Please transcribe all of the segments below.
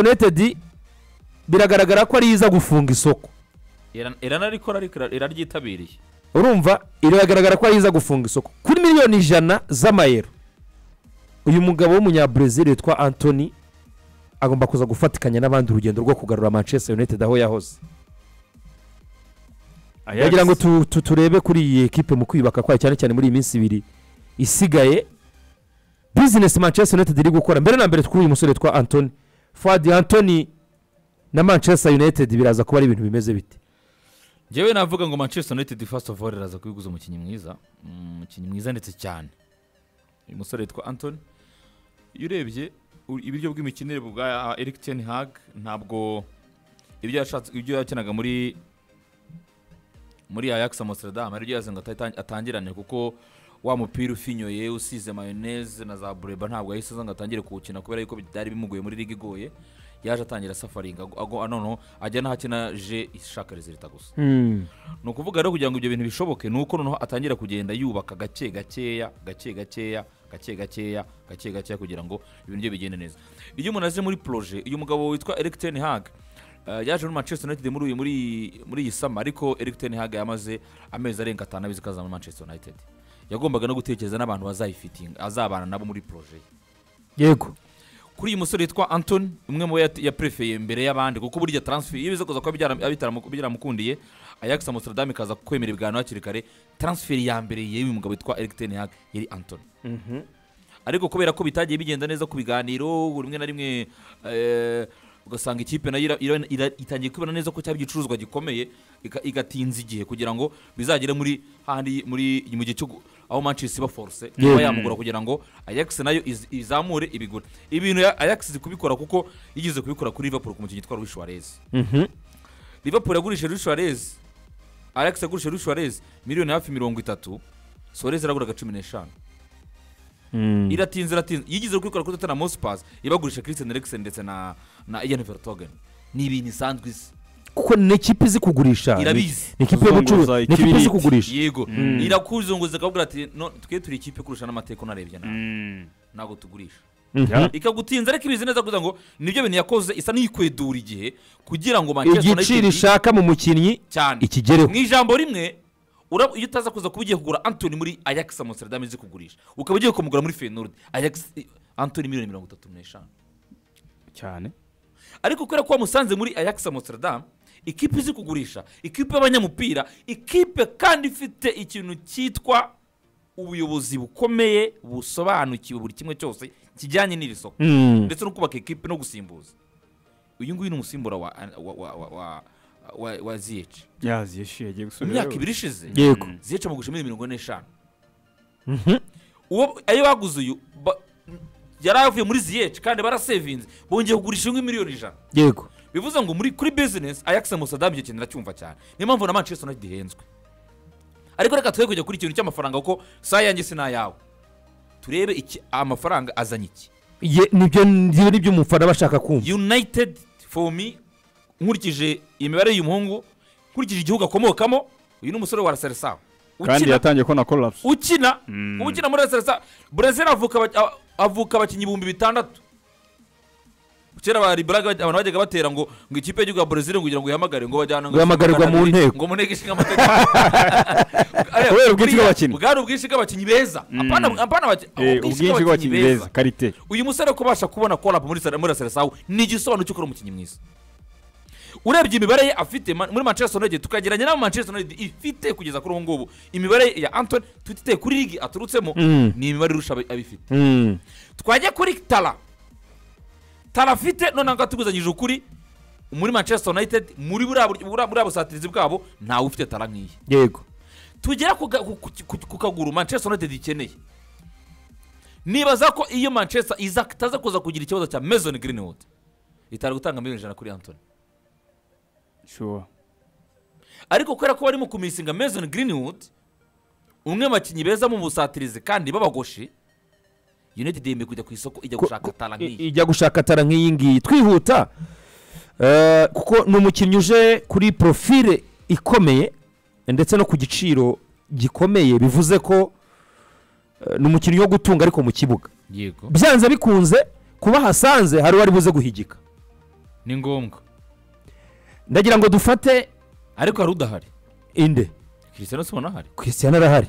united biragaragara ko ari iza gufunga isoko. Ira- iranarikora ariko ira- iraryitabiriye. Urumva biragaragara ko ari iza gufunga isoko. Kuri miliyoni ijana z'amayero. Uyu mugabo w'umunyabrazil witwa anthony agomba kuza gufatikanya n'abandi urugendo rwo kugarura manchester united aho yahoze. Yagira ngo tu- tu- turebe kuri iyi ekipe mu kwiyubaka kwayo cyane cyane muri iyi minsi ibiri isigaye. Bizinesi manchester united iri gukora. Mbere na mbere kuri uyu musore witwa anthony fadi anthony na manchester united biraza kuba ari ibintu bimeze bite? Njyewe navuga ngo manchester united first of all iraza kubiguza umukinnyi mwiza. Mm, umukinnyi mwiza ndetse cyane. Uyu musore witwa antoni iyo urebye ibiryo bw'imikinire bwa eric ten hag ntabwo ibyo yashatse ibyo yakinaga muri muri ajax amsterdam ari byo yaze ngo atahita- atangirane kuko wa mupira ufinyoye usize mayoneze na za bureba ntabwo yahise aza ngo atangire kuwukina kubera yuko byari bimugoye muri liga igoye yaje atangira safaringa noneho ajya n'ahakina je ishaka rezilita gusa. Ni ukuvuga rero kugira ngo ibyo bintu bishoboke ni uko noneho atangira kugenda yubaka gake gakeya gake gakeya gake gakeya gake gakeya kugira ngo ibintu bye bigende neza. Iyo umuntu aje muri poroje uyu mugabo witwa eric ten hag eh, yaje muri manchester united muri uyu- muri muri iyi sama ariko eric ten hag yamaze amezi arenga atanu abizi ko azaba muri manchester united yagombaga no gutekereza n'abantu bazayifitinga azabana nabo muri poroje ye yego. Kuri uyu musore witwa antoni umwe mu yat- mbere y'abandi kuko burya taransifu iyo biza kuza kuba byaramukundiye ayakisi amsterdam ikaza kwemera ibiganiro hakiri kare taransiferi ya mbere y'uyu mugabo witwa eric ten hag yari antoni ariko kubera ko bitagiye bigenda neza ku biganiro rimwe na rimwe eh, ugasanga ikipe nayo itangiye kubona neza ko cyaba igicuruzwa gikomeye igatinza igihe kugira ngo bizagere muri handi muri mu gihe cyo aho manchester iba force niba iba yamugura kugira ngo ajax nayo iz- izamure ibigura ibintu ajax izi kubikora kuko yigeze kubikora kuri liverpool ku mukinnyi witwa Luis Suarez. Liverpool yagurishije Luis Suarez ajax yagurishije Luis Suarez miliyoni hafi mirongo itatu Suarez yaraguraga cumi n'eshanu. Iratinze iratinze. Yigeze kubikora kuri tottenham hotspur ibagurisha christian eriksen ndetse na na ian vertogen ni ibintu isanzwe isi kuko ni ikipe izi kugurisha. Ni Irabizi. ni ikipe yo gucuruza ni ikipe izi kugurisha. Yego. Irakuzunguza ikabwira ati twe turi ikipe kurusha n'amateka unarebye nawe. Ntabwo tugurisha. Mhm. ikagutinza ariko ibizi neza kugira ngo ni byo bintu yakoze isa n'iyikwedura igihe kugira ngo manchester igiciro ishaka mu mukinnyi cyane. ikigereho. Mu ijambo rimwe iyo utaza kuza kuba ugiye kugura antoni muri ajax amsterdam izi kugurisha ukaba ugiye kumugura muri fenord ajax antoni miliyoni mirongo itatu n'eshanu. Cyane. Ariko kubera ko wamusanze muri ajax amsterdam ikipe izi kugurisha ikipe y'abanyamupira ikipe kandi ifite ikintu cyitwa ubuyobozi bukomeye busobanukiwe buri kimwe cyose kijyanye n'iri soko. Mm. ndetse no kubaka ikipe no gusimbuza. Uyu nguyu ni umusimbura wa wa wa wa wa, wa, wa ziyeci yazi yashiye agiye mu gusubira myaka ibiri ishize yego. Ziyeci amugusha miliyoni mirongo ine n'eshanu. Mhm. uwo ayo baguze uyu yari avuye muri ziyeci kandi barasevinze bongeye kugurisha nguyu miliyoni ijana. Yego. Bivuze ngo muri kuri bizinesi ajax amsterdam icyo kintu ndacyumva cyane. Niyo mpamvu na manchester united ihenzwe. Ariko reka twe kujya kuri ikintu cy'amafaranga kuko saa yanjye si n'ayawe. Turebe iki amafaranga azanye iki. Nibyo ni byo umufana aba ashaka kumva. United for me nkurikije imibare y'uyu muhungu nkurikije igihugu akomokamo uyu ni umusore wa raseresawa kandi yatangiye kubona collapse ukina. Mm. ukina muri raseresawa brezil avuka aba- a- avuka abakinnyi ibihumbi bitandatu. Kera bari buraga abantu bajyaga batera ngo ngo ikipe y'igihugu ya brezil ngo kugira ngo ihamagare ngo bajyana Ngo ihamagarwa mu nteko. ngo mu nteko ishinga amategeko. Kubera ubwinshi bw'abakinnyi. bwari ubwinshi bw'abakinnyi beza. Apana apana Eh, ubwinshi bw'abakinnyi beza. karite. Uyu musore kubasha kubona korapu muri Sara- muri raseresawu ni igisobanuro cy'uko ari umukinnyi mwiza. Urebye imibare ye afite muri manchester united tukageranya n'abo manchester united ifite kugeza kuri ubu ngubu. Imibare ya antoni tutiteye kuri ligi aturutsemo Mm. ni imibare irusha abi- abifite. Mm. twajya kuri tara tara afite noneho ngaho tuguzanyije ukuri muri manchester united muri buriya bur- buriya buriya busatirizi bwabo ntawe ufite tara nk'iyi. Yego. Tugera ku kaguru manchester united ikeneye. Nibaza ko iyo manchester itaza kuza kugira ikibazo cya mason greenwood itari gutanga miliyoni ijana kuri antoni ariko kubera ko barimo kumisinga mason greenwood umwe mu bakinnyi beza mu busatirizi kandi b'abagoshi united yemeye kujya ku isoko ijya gushaka tara nk'iyi. ijya gushaka tara nk'iyi ngiyi. Twihuta Eh, kuko ni umukinnyi uje kuri profile ikomeye ndetse no ku giciro gikomeye. Bivuze ko eh, ni umukinnyi wo gutunga ariko mu kibuga. Byanze bikunze kuba hasanze hari uwari buze guhigika. Ni ngombwa. Ndagira ngo dufate ariko hari udahari. inde? Christian si ubona ahari? Christian arahari.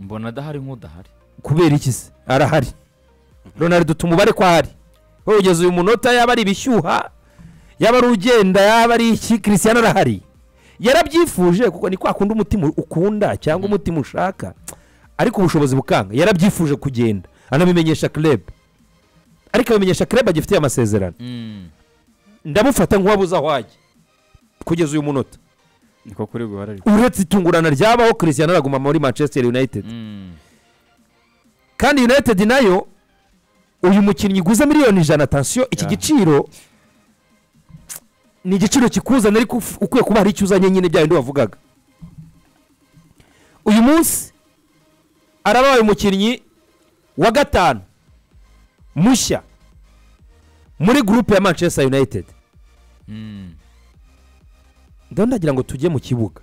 Mbona adahari nk'udahari. Kubera iki se arahari ronaldo tumubare ko ahari wowe ugeze uyu munota yaba ari ibishyuha yaba ari ugenda yaba ari iki christian arahari. Yarabyifuje kuko ni kwa kundi umutima ukunda cyangwa umutima ushaka. Ariko ubushobozi bukanga. Yarabyifuje kugenda. Anabimenyesha club ariko abimenyesha club agifitiye amasezerano. Mm. ndamufata nk'uwabuze aho ajya. Kugeza uyu munota. Uretse itungurana ryabaho christian araguma muri manchester united. Mm. Kandi united na yo uyu mukinnyi iguze miliyoni ijana atansiyo iki giciro ni igiciro kikuzana ariko ukwiye kuba hari icyo uzanye nyine bya bindi wavugaga. Uyu munsi arabaye umukinnyi wa gatanu mushya muri gurupe ya manchester united. Mm. ndabona ndagira ngo tujye mu kibuga.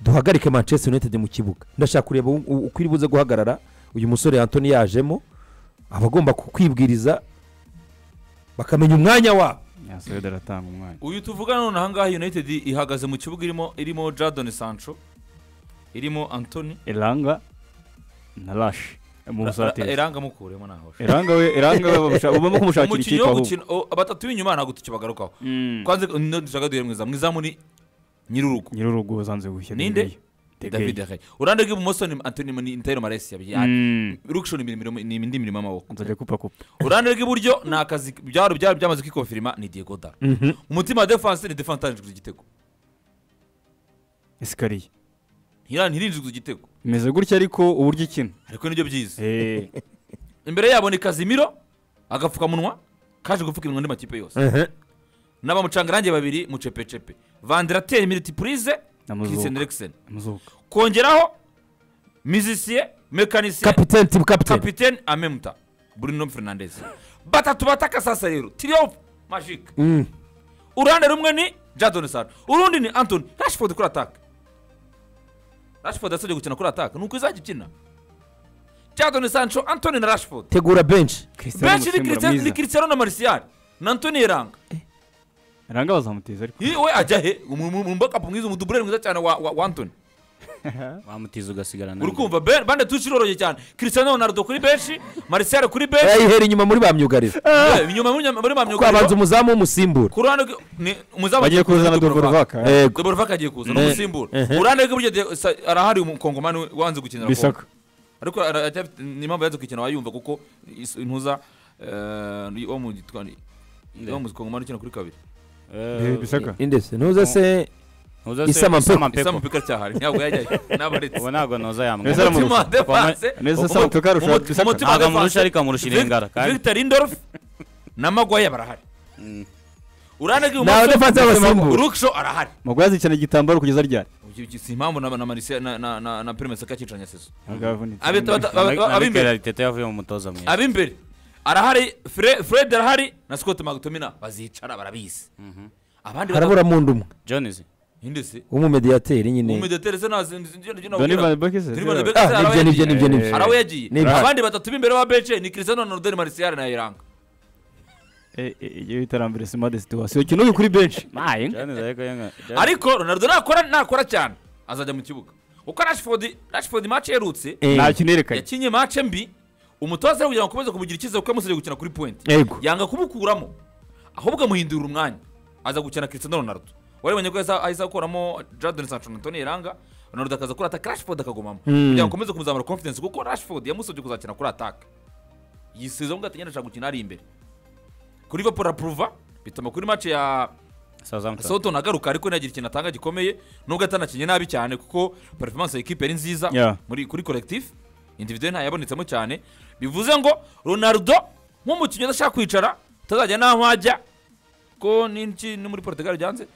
Duhagarike manchester united mu kibuga. Ndashaka kureba uko iri buze guhagarara. Uyu musore antoni yajemo aba agomba ku- kwibwiriza bakamenya umwanya wabo yasayida aratanga umwanya. Uyu tuvuga none ahangaha united ihagaze mu kibuga irimo irimo jadon sancho irimo antony eranga na rashi mu busateri eranga mukuremo naho eranga we eranga we ubamo kumushakira ikipe wo ahubwo batatu b'inyuma ntabwo tukibagarukaho. Mm. kwanze dushaka duhere mwiza mwizamu ni nyir'urugo nyir'urugo zanze gushya Ninde? David Gea uruhande rw'ibumoso ni antony ni intero maresi yabiye rukisho ni imirimo ni indi mirimo y'amaboko nzajya kupa kupa. Uruhande rw'iburyo ni akazi byari byari byamaze kwikofirima ni diego daro umutima wa defense ni defense itangijwe igitego esikariye ntirinjijwe igitego imeze gutya ariko uburyo ikina ariko ni byo byiza Eh, imbere yabo ni kazimiro agapfukamunwa kaje gupfuka iminwa andi makipe yose. N'abamucangarange babiri mucepecepe vandirateri muzuka christian eriksen. Kongeraho mizisiye mekanisiye kapitene tibu kapitene kapitene amemuta bruno fernandez. Batatu bataka sasa rero tiriyofu majike Mm. uruhande rumwe ni jadon sar urundi ni antony rashford kuri ataka rashford yasabye gukina kuri ataka ni uko izajya ikina jadon sancho antony na rashford. Tegura benshi benshi ni Cristiano- na marcial na antony yeranga eranga bazamuteza ariko Hi- we ajya he umumbakapu mwiza umuduburere mwiza cyane wa, wa, wa antony wamutiza ugasigara uri kumva bande tuci iroroshye cyane cristiano ronaldo kuri benshi marcial kuri benshi yayihera inyuma muri ba myugariro. Inyuma muri muri ba myugariro. umuzamu w'umusimbura ku ruhande umuzamu bagiye agiye kuza na dobrovaka Yego. Dubrovak agiye kuza Eh, n'umusimbura eh. uruhande rw'iburyo arahari umukongomani wanze gukinira bisaka. Ariko ni impamvu yaje gukina wayumva kuko intuza eh, wo mu gitwa ni- wo mu kongomani ukina kuri kabiri. Eh, bisaka indese ntuze se Ntuza Issa se Mampepo. Issa isa Mampepo. mupika cyahari ntabwo yajyayo n'abaretse ubu ntabwo noza Neza yamwumva aramu- umutima wa defense neza umu- Samantha arusha umu- Bisaka. umutima wa ntabwo amurusha defense ariko amurusha irengara kandi Victor Lindorf. Na Maguire barahari. Mm. uruhande ni abadefansi rw'ibumoso b'abasimbura Luke Shaw arahari. Magwazi yazicana igitambaro kugeza ryari si impamvu na na Marcia na na na na Prime Saka cicanya seso ntabwo yavunitse Abe- aba- Na- aba- na ab'imbere. Mikel Arteta yavuye mu mutoza mwiza ab'imbere arahari Fred arahari na Scott McTominay bazicara barabizi Mhm. abandi harabura mundu umwe Jones indisi umumediateri nyine umumediateri se nazi Doni Van Beek se ah nibyo nibyo nibyo nibyo Eh. yagiye abandi batatu b'imbere ba Bece ni Cristiano Ronaldo na Martial na Iranga Eh, eh, iyo iterambere sima de situation kino uri kuri bench ariko Ronaldo nakora nakora cyane azajya mu kibuga uko Rashford Rashford match yerutse Eh, nta kinerekanye yakinye match mbi umutoza kugira ngo akomeze kumugira icyizere kuko yamusabye gukina kuri puwenti yego. Yanga kumukuramo ahubwo amuhindurira umwanya. Aza gukina Cristiano Ronaldo. Warebanye ko ahise akuramo Jadon Sancho na Tony Yeranga Ronaldo akaza kuri ataka Rashford akagumamo. Mm. kugira ngo akomeze kumuzamura confidence kuko Rashford yamusabye kuzakina kuri attack. Yisize ngo atagenda ashaka gukina ari imbere. Kuri Liverpool approva bituma kuri match ya Southampton. Nagaruka agaruka ariko ntiyagira ikintu atanga gikomeye nubwo atanakinye nabi cyane kuko performance ya equipe ari nziza kuri muri kuri collectif individuel ntayabonetsemo cyane bivuze ngo Ronaldo nk'umukinnyi udashaka kwicara utazajya n'aho ajya. Ko n'iki no muri Portugal byanze?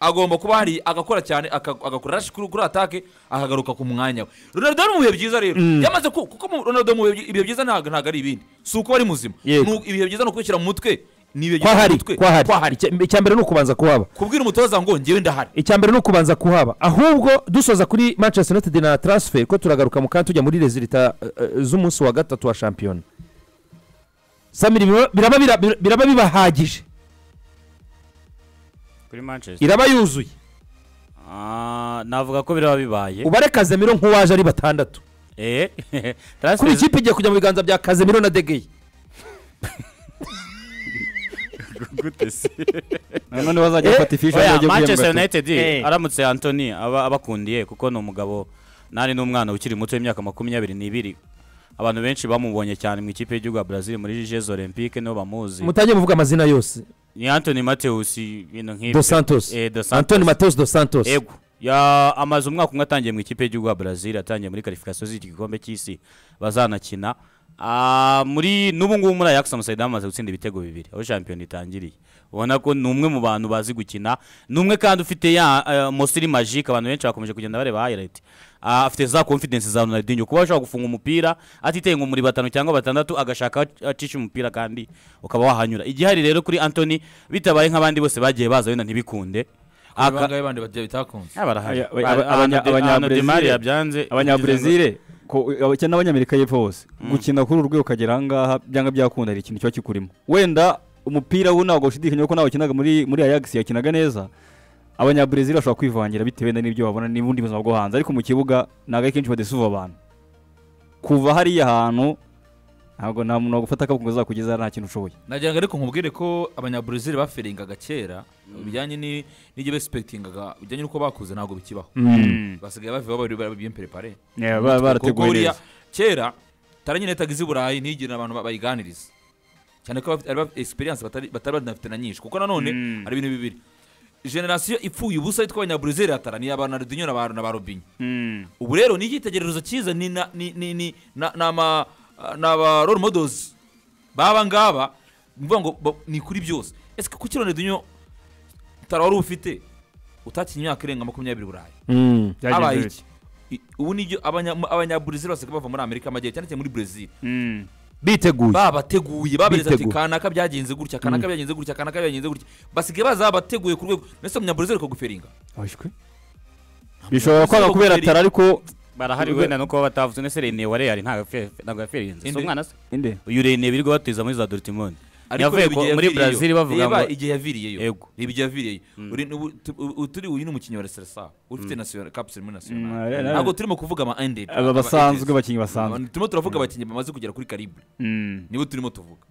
Agomba kuba hari agakora cyane agakora rashi kuri atake akagaruka ku mwanya we. Ronaldo ari mu bihe byiza rero yamaze ku- kuko Ronaldo mu bihe byiza ntabwo ari ibindi. Si uko ari muzima. Ni ibihe byiza ni ukubishyira mu mutwe. Ni ibihe ko byiza mu ahari mutwe ko ahari Icya- mbere ni ukubanza kuhaba. Kubwira umutoza ngo njyewe ndahari. Icya mbere ni ukubanza kuhaba. Ahubwo dusoza kuri manchester united na transfer ko turagaruka mu kanya tujya muri rezilita eh, z'umunsi wa gatatu wa shampiyona. Samiri biraba- biraba bira- biraba bibahagije. Kuri manchester. Iraba yuzuye. Ah, navuga ko biraba bibaye. Ubare kazemiro nk'uwaje ari batandatu. Eh kuri transfer ikipe igiye kujya mu biganza bya kazemiro na degeye gute se none bazajya Eh, bafata ifishi Oya, bajya manchester united Eh. aramutse antony aba abakundiye kuko ni umugabo nari n'umwana ukiri muto w'imyaka makumyabiri n'ibiri. Abantu benshi bamubonye cyane mu ikipe y'igihugu ya brazil muri jeux olympique nibo bamuzi. Mutajye muvuga amazina yose. Ni antony mateus ibintu nk'ibyo dos santos. Eh, dos antoni Santos. mateus dos santos. Ego. Ya amaze umwaka umwe atangiye mu ikipe y'igihugu ya brazil atangiye muri karifikasiyo z'iki gikombe cy'isi. Bazanakina. Muri n'ubu ngubu muri ajax amusayida bamaze gutsinda ibitego bibiri aho shampiyona itangiriye ubona ko ni umwe mu bantu bazi gukina ni umwe kandi ufite ya uh, mosiri magique abantu benshi bakomeje kugenda bareba Ah, afite za confidence za Ronaldinho kuba ashobora gufunga umupira atiteye ngo muri batanu cyangwa batandatu agashaka acisha umupira kandi ukaba wahanyura igihari rero kuri Anthony bitabaye nk'abandi bose bagiye baza wenda ntibikunde abangahe bandi bagiye bitakunze Ah, abanyabrazil- Cyane n'abanyamerika y'epfo bose gukina kuri uru rwego ukagera ahangaha byanga byakunda hari ikintu kiba kikurimo. Wenda umupira wo ntabwo ushidikanya ko nawe wakinaga muri muri Ajax yakinaga neza. Abanyabrezil bashobora kwivangira bitewe n'ibyo babona n'ubundi buzima bwo hanze. Ariko mu kibuga ntabwo ari kenshi badesuva abantu. Kuva hariya hantu ntabwo nta muntu wagufata akaboko ngo azakugeza nta kintu ushoboye. Nagira ngo ariko nkubwire ko abanyaburezili baferingaga kera bijyanye ni- n'ibyo besipekitingaga bijyanye n'uko bakuze ntabwo bikibaho. Basigaye bavuye prepare barateguye neza. kera taranyine tagize i burayi ntigire abantu bayiganiriza. Cyane ko ari experience batari badafite banafite na nyinshi. Kuko nanone Mm. hari ibintu bibiri. Generasiyo ipfuye ubusa yitwa abanyaburezili atara ni aba Ronaldinho na ba na ba Robinho. Ubu rero ni icyitegererezo cyiza ni na ni ni ni na na ma na ba role models. Baba ngaba mvuga ngo ni kuri byose. Ese kuki Ronaldinho tara wari ufite utakinnye imyaka irenga makumyabiri burayi? Mm. habaye iki? Ubu ni byo abanya- abanyaburezili basigaye bava muri amerika amajyepfo cyane cyane muri brezil biteguye. Babateguye babereza ati kanaka byagenze gutya kanaka byagenze gutya kanaka byagenze gutya. Basigaye baza bateguye ku rwego ndetse umunyaburezili akaguferinga Ashwe. bishobora kwanga kubera atara ariko barahari wenda nuko batavuze nese rene wa real ntago ntago ntabwo yaferinze so mwana umwana se? Inde? Uyu rene birirwa batiza muri za dortmund. Ariko yavuye muri brazil bavuga ngo igihe yaviriyeyo. Yego. Reba igihe yaviriyeyo. Uri- uturi turi uyu ni wa resarasa ufite national capsule muri Mm, national eh. ntabwo turimo kuvuga ama ended aba basanzwe abakinnyi basanzwe. Turimo turavuga abakinnyi bamaze kugera kuri calibre Mm. nibo turimo tuvuga.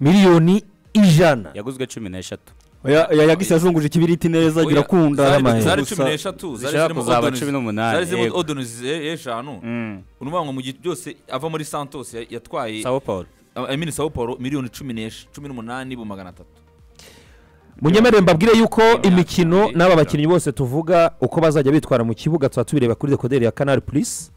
Miliyoni ijana. Yaguzwe cumi n'eshatu Yagise yazunguje ikibiriti neza Oya, birakunda zari- cumi n'eshatu zari zirimo odonizi- cumi n'umunani, zari zirimo yego. odonizi e- eshanu. Mm. unuvuga ngo mu gihe byose ava muri santos ya- yatwaye sao paulo. Emini sao paulo miliyoni cumi n'umunani bu magana atatu. Munyemerere mbabwire yuko imikino n'aba bakinnyi bose tuvuga uko bazajya bitwara mu kibuga tuba tubireba kuri dekoderi ya canal plus.